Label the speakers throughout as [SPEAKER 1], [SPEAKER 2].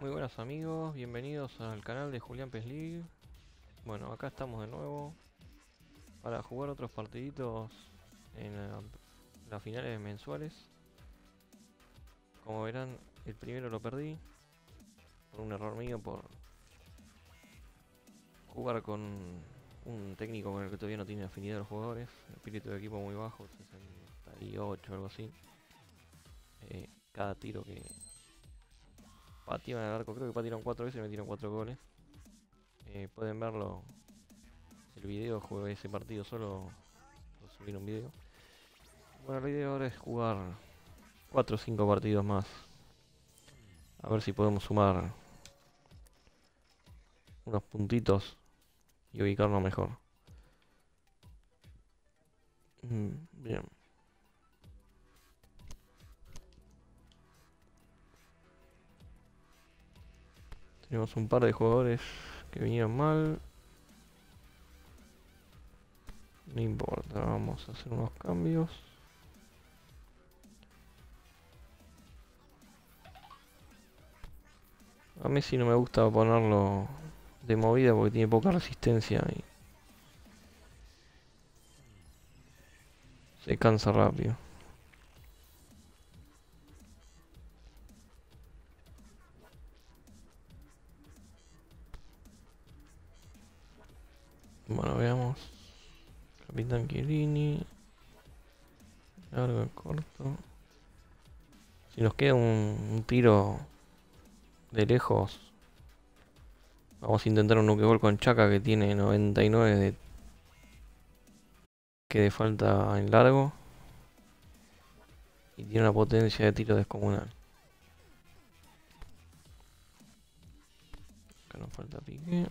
[SPEAKER 1] Muy buenas amigos, bienvenidos al canal de Julián Pes. Bueno, acá estamos de nuevo para jugar otros partiditos en la- las finales mensuales. Como verán, el primero lo perdí por un error mío por jugar con un técnico con el que todavía no tiene afinidad los jugadores, espíritu de equipo muy bajo, 68 algo así. Eh, cada tiro que patearon al arco, creo que patearon cuatro veces y metieron cuatro goles. Eh, pueden verlo, el video, jugué ese partido solo, lo subí en un video. Bueno, la idea ahora es jugar 4 o 5 partidos más. A ver si podemos sumar unos puntitos y ubicarnos mejor. Mm, Bien. Tenemos un par de jugadores que vinieron mal. No importa, vamos a hacer unos cambios. A Messi no me gusta ponerlo de movida porque tiene poca resistencia y se cansa rápido. Tiro de lejos, vamos a intentar un gol con Chaca que tiene 99 de que de falta en largo y tiene una potencia de tiro descomunal. Acá nos falta pique.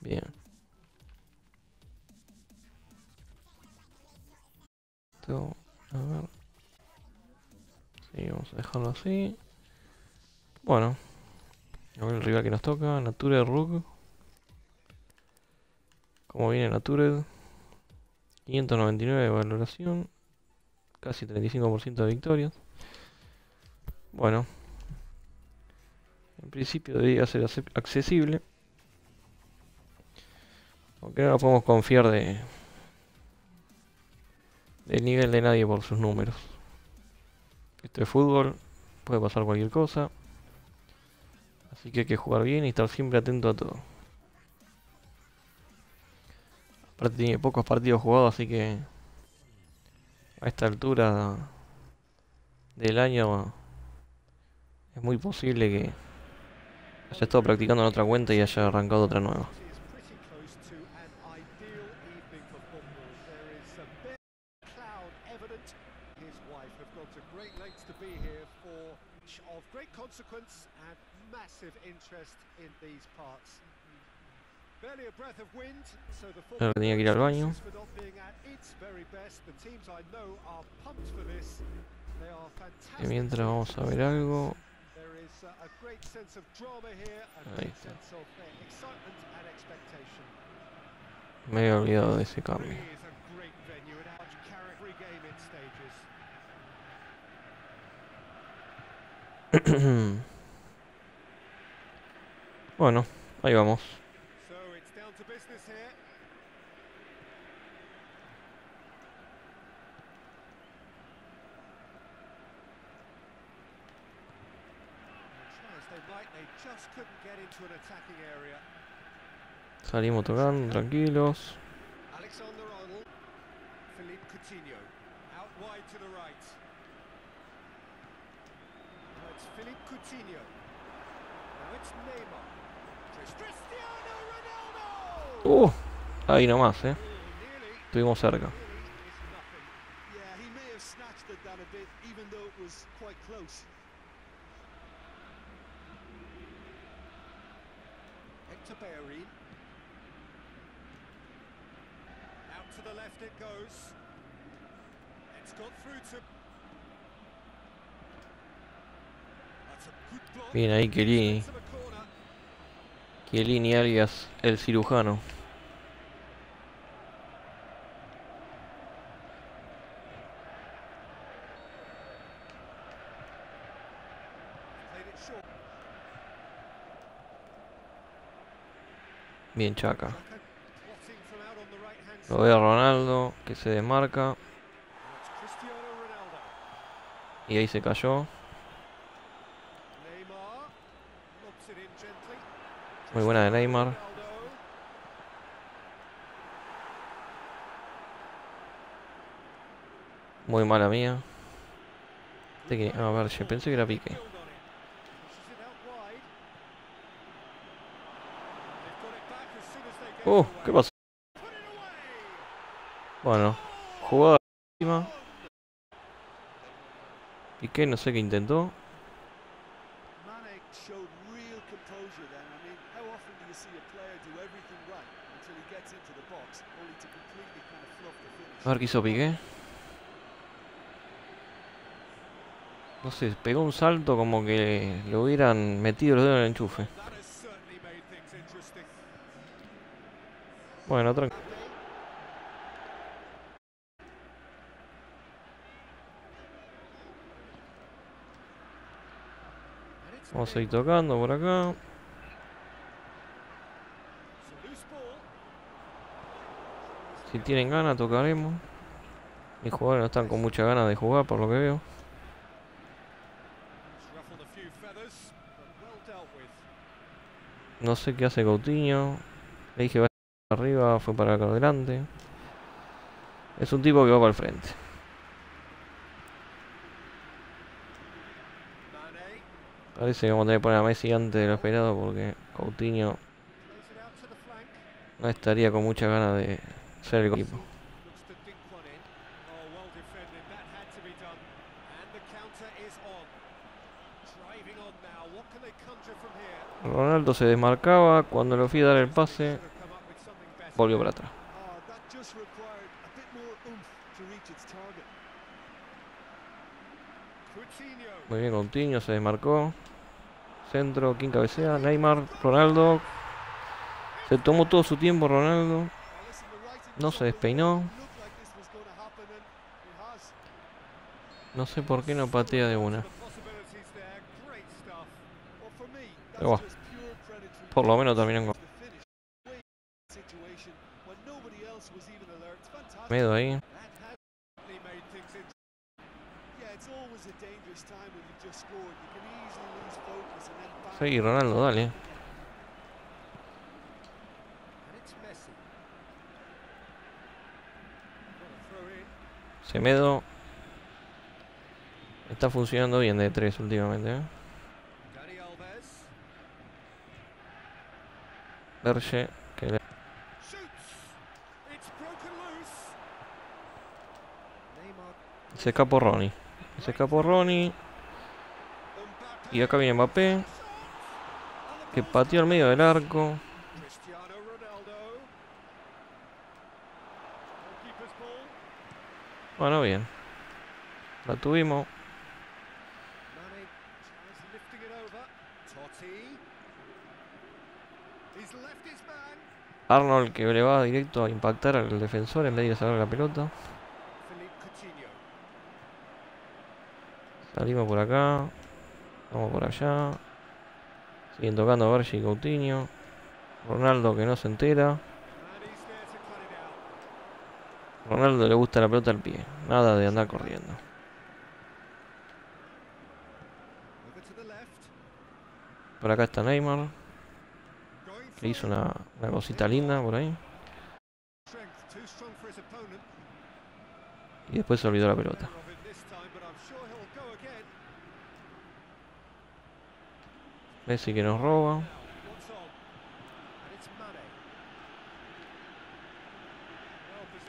[SPEAKER 1] Bien. A ver. Vamos a dejarlo así. Bueno. A ver el rival que nos toca. Nature Rug. Como viene Nature. 599 de valoración. Casi 35% de victorias. Bueno. En principio debería ser accesible. Aunque no nos podemos confiar de del nivel de nadie por sus números. Esto es fútbol, puede pasar cualquier cosa. Así que hay que jugar bien y estar siempre atento a todo. Aparte tiene pocos partidos jugados, así que a esta altura del año es muy posible que haya estado practicando en otra cuenta y haya arrancado otra nueva.
[SPEAKER 2] Football. His wife have gone to great lengths to be here for of great consequence and massive interest in these parts. Barely a breath of wind, so the
[SPEAKER 1] Claro, tenía que ir al baño.
[SPEAKER 2] for not being at its very best. The teams I know are pumped for this. They are
[SPEAKER 1] Y
[SPEAKER 2] fantastic.
[SPEAKER 1] mientras vamos a ver algo. Ahí está.
[SPEAKER 2] sense of uh, excitement and expectation.
[SPEAKER 1] Me había olvidado de ese cambio. Bueno, ahí vamos.
[SPEAKER 2] Just couldn't get into an attacking area.
[SPEAKER 1] Salimos tocando, tranquilos. Uh, ahí nomás, eh. Estuvimos cerca.
[SPEAKER 2] is the left it goes. It's got through to. That's a good block.
[SPEAKER 1] Bien ahí Chiellini. Chiellini alias el cirujano. Bien, Chaca. Lo ve a Ronaldo, que se desmarca. Y ahí se cayó. Muy buena de Neymar. Muy mala mía. A ver, yo pensé que era Piqué.
[SPEAKER 2] Build on it.
[SPEAKER 1] Bueno, jugada última. Piqué no sé qué intentó.
[SPEAKER 3] A
[SPEAKER 1] ver qué hizo Piqué. No sé, pegó un salto como que le hubieran metido los dedos en el enchufe. Bueno, tranqui. Vamos a ir tocando por acá. Si tienen ganas, tocaremos. Mis jugadores no están con mucha ganas de jugar, por lo que veo. No sé qué hace Coutinho. Le dije para arriba, fue para acá adelante. Es un tipo que va para el frente. Parece que vamos a tener que poner a Messi antes de lo esperado porque Coutinho no estaría con muchas ganas de ser el equipo. Ronaldo se desmarcaba, cuando le fui a dar el pase, volvió para atrás.
[SPEAKER 3] Oh, that just required a bit more oomph to reach its target.
[SPEAKER 2] Coutinho.
[SPEAKER 1] Muy bien, Coutinho se desmarcó. Centro, ¿quién cabecea? Neymar, Ronaldo. Se tomó todo su tiempo Ronaldo. No se despeinó. No sé por qué no patea de una. Por lo menos terminan con. Medo ahí. Sí, Ronaldo, dale. Semedo. Está funcionando bien de tres últimamente. ¿eh? Berge, que le- se escapó Ronnie. Se escapó Ronnie. Y acá viene Mbappé, que pateó al medio del arco. Bueno, bien. La tuvimos. Arnold que le va directo a impactar al defensor en vez de sacar la pelota.
[SPEAKER 2] Philippe Coutinho.
[SPEAKER 1] Salimos por acá. Vamos por allá. Siguen tocando Berge y Coutinho. Ronaldo que no se entera. Ronaldo le gusta la pelota al pie. Nada de andar corriendo. Por acá está Neymar. Que hizo una, una cosita linda por ahí. Y después se olvidó la pelota.
[SPEAKER 2] Aware of it this time, but I'm sure he'll go again.
[SPEAKER 1] Messi que nos roba.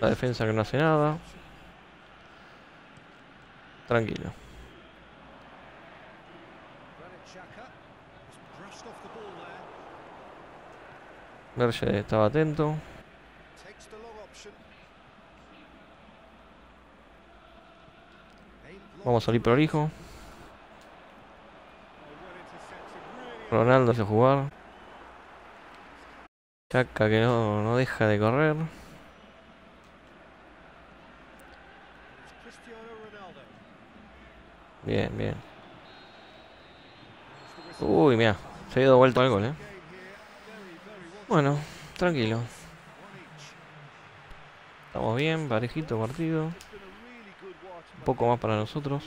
[SPEAKER 1] La defensa que no hace nada. Tranquilo.
[SPEAKER 2] Granit Xhaka just brushed off the ball there.
[SPEAKER 1] Berge estaba atento. Vamos a salir prolijo. Ronaldo hizo jugar. Chaca que no, no deja de correr. Bien, bien. Uy, mira, se ha ido vuelto al gol, eh. Bueno, tranquilo. Estamos bien, parejito partido. Un poco más para nosotros.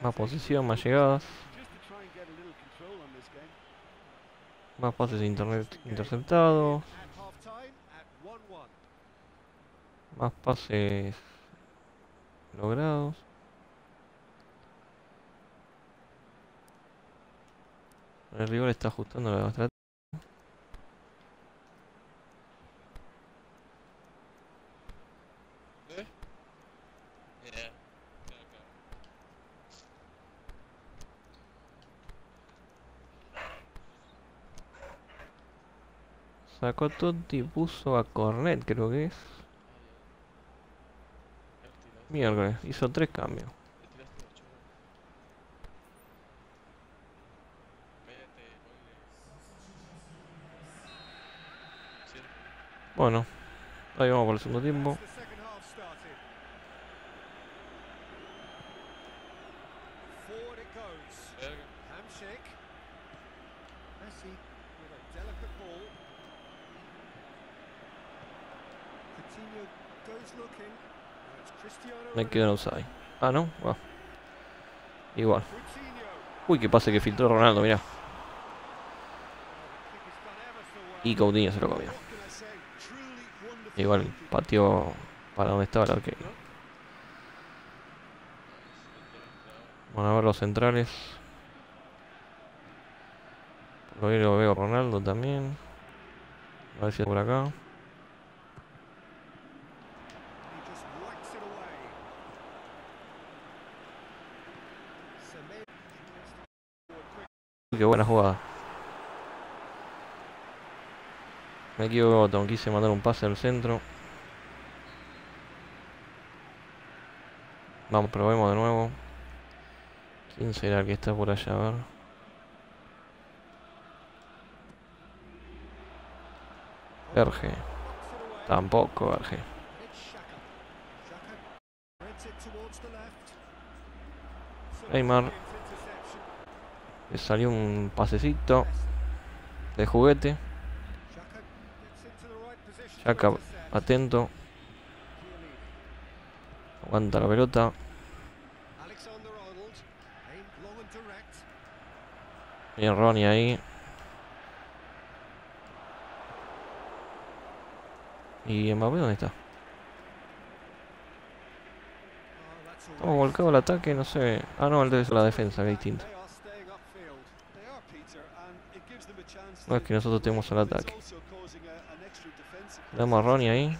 [SPEAKER 1] Más posición, más llegadas.
[SPEAKER 3] just to try and get a little control on this game.
[SPEAKER 1] Más pases interceptados.
[SPEAKER 2] At half-time at 1-1.
[SPEAKER 1] Más pases logrados. El rival está ajustando la estrategia. Sacó Totti y puso a Cornet, creo que es. Miércoles, hizo tres cambios. Bueno, ahí vamos por el segundo tiempo.
[SPEAKER 2] As the second half started. Forward it goes. Handshake. Messi with a delicate ball. Coutinho goes looking. Now it's
[SPEAKER 1] En offside. Ah, no, va. Igual. Uy, qué pase que filtró Ronaldo, mirá. Y Coutinho se lo comió. Igual pateó para donde estaba el arquero. Bueno, a ver los centrales. Por lo veo Ronaldo también. A ver si por acá.
[SPEAKER 2] He just whacks it away. Semedo forward quick.
[SPEAKER 1] Qué buena jugada. Me equivoco, Botón. Quise mandar un pase al centro. Vamos, probemos de nuevo. ¿Quién será el que está por allá? A ver.
[SPEAKER 2] Away.
[SPEAKER 1] Tampoco, Verge.
[SPEAKER 2] It's Xhaka. Xhaka threads it towards the left.
[SPEAKER 1] Neymar.
[SPEAKER 2] Brilliant interception.
[SPEAKER 1] Le salió un pasecito de juguete.
[SPEAKER 2] Intercept.
[SPEAKER 1] atento. Aguanta la pelota. Bien Ronnie ahí. ¿Y Mbappé dónde está? Estamos volcado al ataque, no sé. Ah, no, el de la defensa, que es distinto.
[SPEAKER 2] They are staying upfield.
[SPEAKER 3] They are, Peter, and it gives
[SPEAKER 1] que nosotros tenemos el ataque. damos a Ronnie ahí.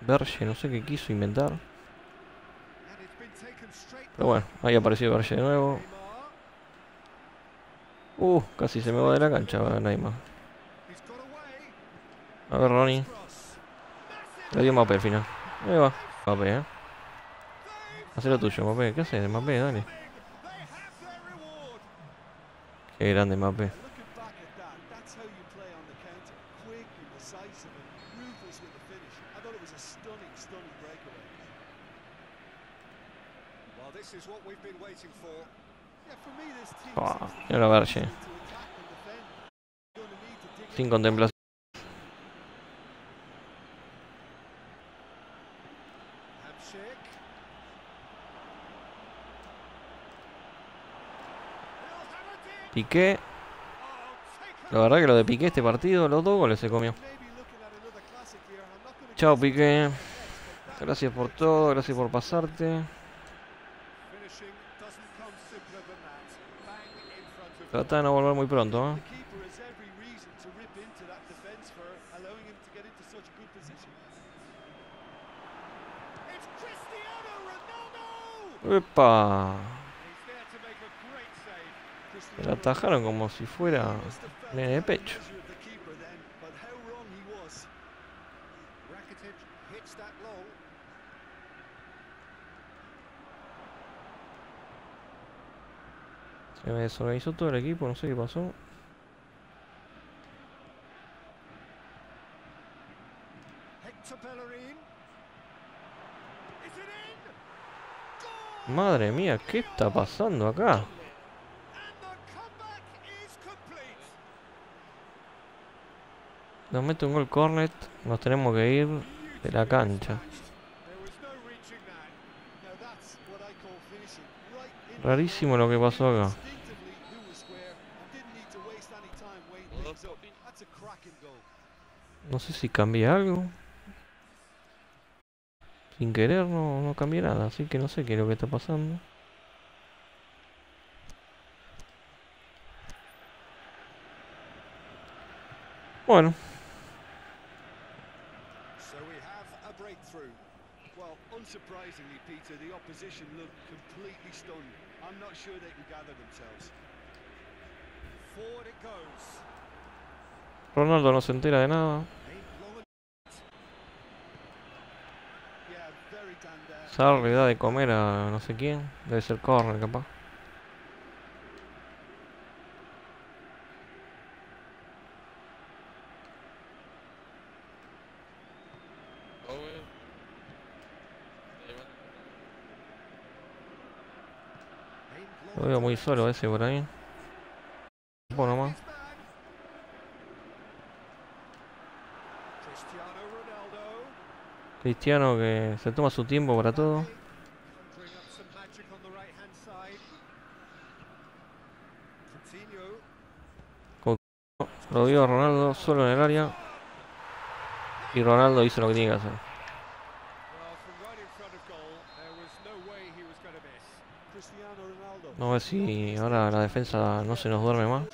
[SPEAKER 1] Berge, no sé qué quiso inventar. Pero bueno, ahí apareció Berge de nuevo. Uh, casi se me va de la cancha Neymar. A ver, Ronnie. Le dio Mbappé al final. Ahí va. Mbappé, eh. Haz lo tuyo, Mbappé. ¿Qué haces, Mbappé? Dale. Qué grande Mbappé.
[SPEAKER 3] And looking back at that, that's how you play on the counter. Quick and decisive and ruthless with the finish. I thought it was a stunning, stunning breakaway.
[SPEAKER 2] Well, this is what we've been waiting for.
[SPEAKER 3] Yeah, for me, this team
[SPEAKER 1] Ah,
[SPEAKER 3] seems to
[SPEAKER 1] mira la
[SPEAKER 3] be
[SPEAKER 1] Verge.
[SPEAKER 3] to attack and defend. You're gonna need to dig
[SPEAKER 1] Sin
[SPEAKER 3] in.
[SPEAKER 1] contemplación.
[SPEAKER 2] Handshake. He'll have it in.
[SPEAKER 1] Piqué. La verdad que lo de Piqué este partido, los dos goles se comió. Chao, Piqué. Gracias por todo, gracias por pasarte. Trata de no volver muy pronto, ¿eh? ¡Epa!
[SPEAKER 2] He's there to make a great save.
[SPEAKER 1] La atajaron como si fuera
[SPEAKER 3] that
[SPEAKER 1] pecho. Se me desorganizó todo el equipo, no sé qué pasó. Madre mía, ¿qué está pasando acá? Nos mete un gol Cornet, nos tenemos que ir de la cancha. Rarísimo lo que pasó acá. No sé si cambié algo. Sin querer no, no cambié nada, así que no sé qué es lo que está pasando. Bueno,
[SPEAKER 2] So we have a breakthrough.
[SPEAKER 3] Peter, the opposition looked completely stunned. I'm not sure they can gather themselves.
[SPEAKER 2] Forward it goes.
[SPEAKER 1] Ronaldo no se entera de nada.
[SPEAKER 3] Uh,
[SPEAKER 1] da de comer a no sé quién. Debe ser Corner capaz. Lo veo muy solo ese por ahí. Bueno, más.
[SPEAKER 2] His man. Cristiano
[SPEAKER 1] que se toma su tiempo para todo. Lo vio Ronaldo solo en el área. Y Ronaldo hizo lo que tiene que hacer.
[SPEAKER 2] Well, from right in front of goal, there was no way he was going to miss.
[SPEAKER 3] Cristiano Ronaldo.
[SPEAKER 1] Vamos a ver si ahora la defensa no se nos duerme más.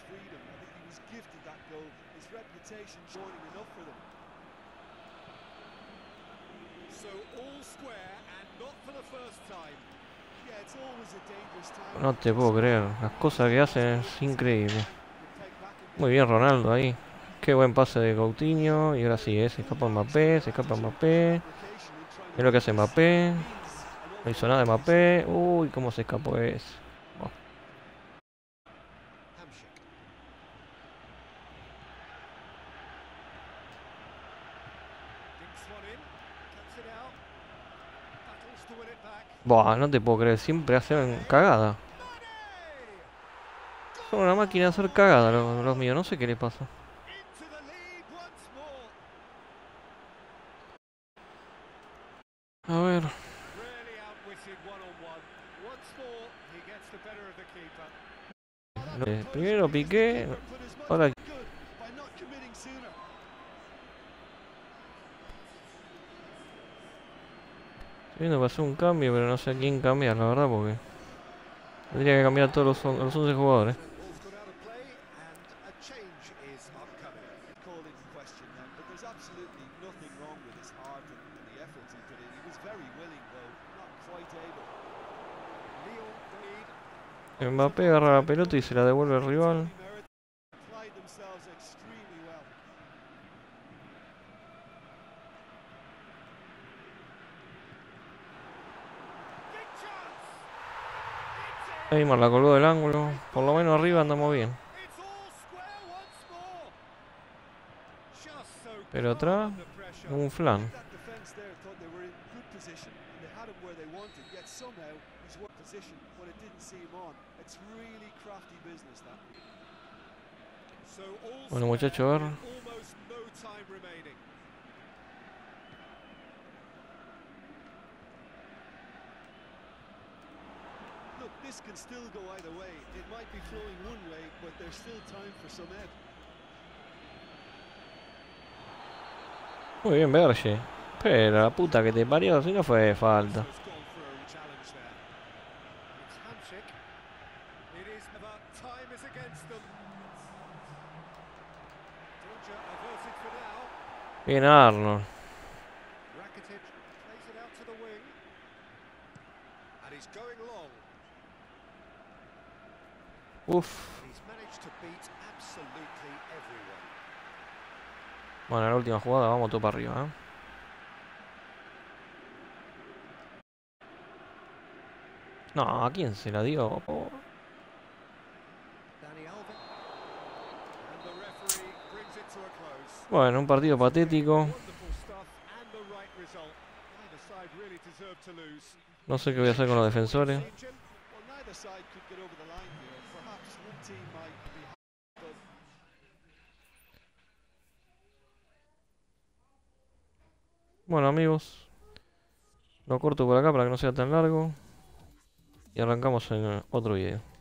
[SPEAKER 1] No te puedo creer. Las cosas que hacen es increíble. Muy bien Ronaldo ahí. Qué buen pase de Coutinho. Y ahora sí, eh, se escapa Mbappé. Se escapa Mbappé. Mira lo que hace Mbappé. No hizo nada de Mbappé. Uy, cómo se escapó ese.
[SPEAKER 2] Hamshik. Dinks one in. Cuts it out. Battles to win it back.
[SPEAKER 1] Buah, no te puedo creer. Siempre hacen cagada. Son una máquina de hacer cagada los, míos. No sé qué les pasa. A ver.
[SPEAKER 2] Really outwitted one on one. Once more, he gets the better of the keeper.
[SPEAKER 1] Eh, primero Piqué.
[SPEAKER 3] put as much
[SPEAKER 1] Ahora
[SPEAKER 3] good by not committing sooner.
[SPEAKER 1] Estoy viendo para hacer un cambio, pero no sé a quién cambiar, la verdad, porque tendría que cambiar a todos los, los 11 jugadores. Mbappé agarra la pelota y se la devuelve al rival. Neymar la colgó del ángulo. Por lo menos arriba andamos bien. Pero atrás, un flan.
[SPEAKER 3] That defence there thought this can still go either way. It might be flowing one way, but there's still time for some ebb.
[SPEAKER 1] Muy bien, Berge. Pero la puta que te parió, si no fue falta.
[SPEAKER 2] Has gone for a challenge there. It's Hamshik. It is about time is against them. Danger averted for now.
[SPEAKER 1] Bien Arnold.
[SPEAKER 2] Rakitic plays it out to the wing. And he's going long.
[SPEAKER 1] Uf. Bueno, la última jugada, vamos todo para arriba, ¿eh? No, ¿a quién se la dio? Oh. Bueno, un partido patético. No sé qué voy a hacer con los defensores.
[SPEAKER 3] Well, neither side could get over the line here. Perhaps one team might be but
[SPEAKER 1] Bueno amigos, lo corto por acá para que no sea tan largo. Y arrancamos en otro video.